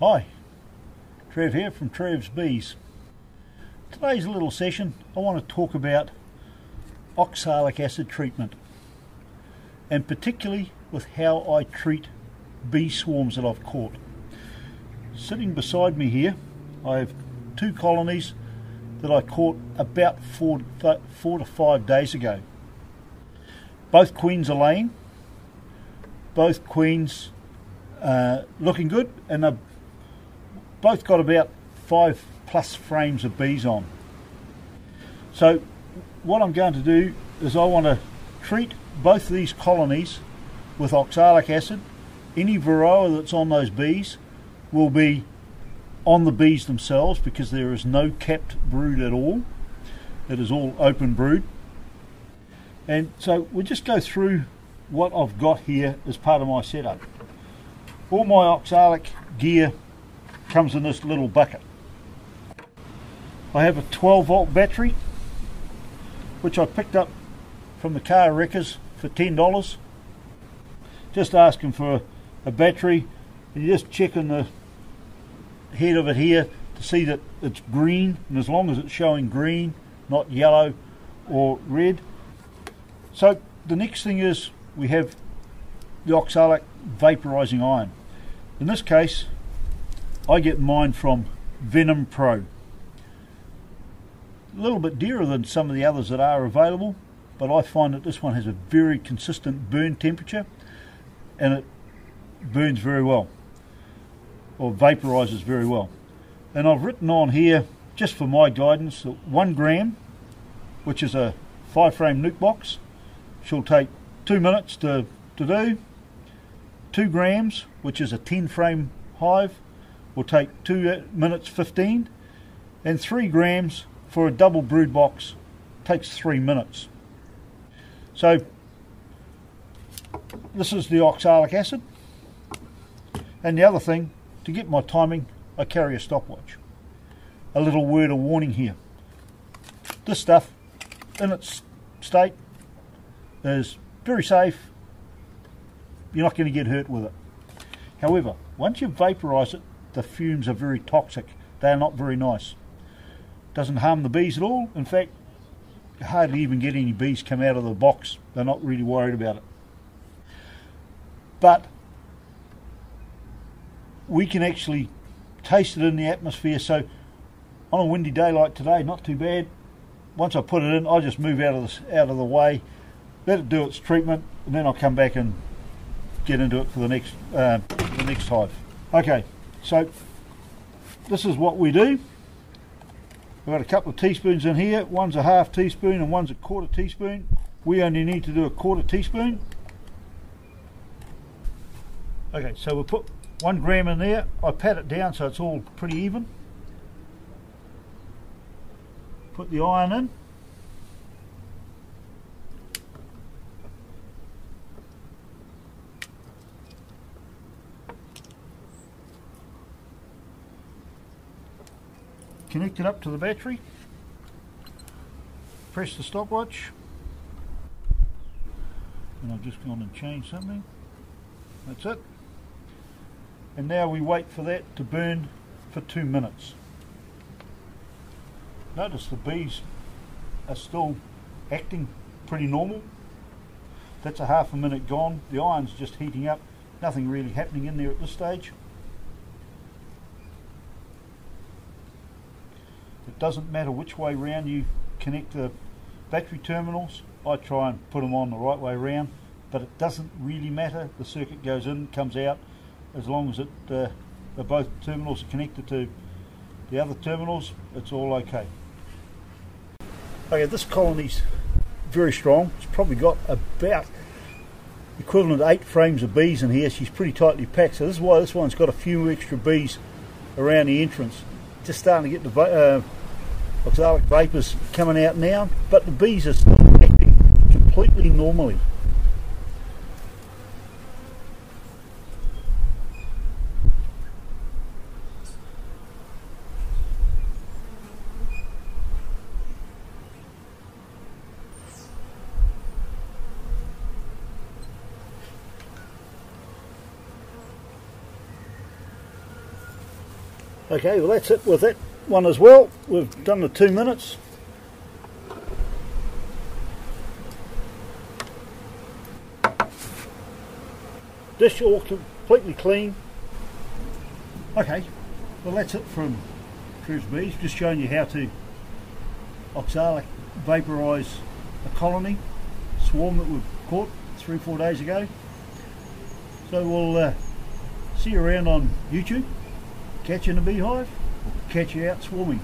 Hi, Trev here from Trev's Bees. Today's little session I want to talk about oxalic acid treatment and particularly with how I treat bee swarms that I've caught. Sitting beside me here I have two colonies that I caught about four, four to five days ago. Both queens are laying, both queens uh, looking good and they've both got about five plus frames of bees on. So what I'm going to do is I want to treat both these colonies with oxalic acid. Any varroa that's on those bees will be on the bees themselves because there is no capped brood at all. It is all open brood. And so we'll just go through what I've got here as part of my setup. All my oxalic gear comes in this little bucket. I have a 12 volt battery which I picked up from the car wreckers for $10. Just asking for a battery and you just checking the head of it here to see that it's green and as long as it's showing green not yellow or red so the next thing is we have the oxalic vaporizing iron. In this case I get mine from Venom Pro. A little bit dearer than some of the others that are available but I find that this one has a very consistent burn temperature and it burns very well or vaporizes very well. And I've written on here just for my guidance that one gram which is a five frame nuc box she'll take two minutes to, to do two grams which is a 10 frame hive will take two uh, minutes 15 and three grams for a double brood box takes three minutes. So this is the oxalic acid. And the other thing, to get my timing, I carry a stopwatch. A little word of warning here. This stuff, in its state, is very safe. You're not going to get hurt with it. However, once you vaporize it, the fumes are very toxic. They are not very nice doesn't harm the bees at all. In fact, hardly even get any bees come out of the box. They're not really worried about it. But we can actually taste it in the atmosphere. So on a windy day like today, not too bad. Once I put it in, I just move out of the out of the way, let it do its treatment, and then I'll come back and get into it for the next uh, the next hive. Okay, so this is what we do. We've got a couple of teaspoons in here. One's a half teaspoon and one's a quarter teaspoon. We only need to do a quarter teaspoon. Okay, so we'll put one gram in there. I pat it down so it's all pretty even. Put the iron in. Connect it up to the battery, press the stopwatch, and I've just gone and changed something. That's it. And now we wait for that to burn for two minutes. Notice the bees are still acting pretty normal. That's a half a minute gone. The iron's just heating up. Nothing really happening in there at this stage. It doesn't matter which way round you connect the battery terminals. I try and put them on the right way round, but it doesn't really matter. The circuit goes in, comes out, as long as it uh, both terminals are connected to the other terminals, it's all okay. Okay, this colony's very strong. It's probably got about equivalent eight frames of bees in here. She's pretty tightly packed, so this is why this one's got a few extra bees around the entrance just starting to get the uh, oxalic vapours coming out now, but the bees are still acting completely normally. Okay, well that's it with that one as well. We've done the two minutes. Dish all completely clean. Okay, well that's it from Trev's Bees. Just showing you how to oxalic vaporise a colony swarm that we've caught three, four days ago. So we'll uh, see you around on YouTube, catch in a beehive, or catch you out swarming.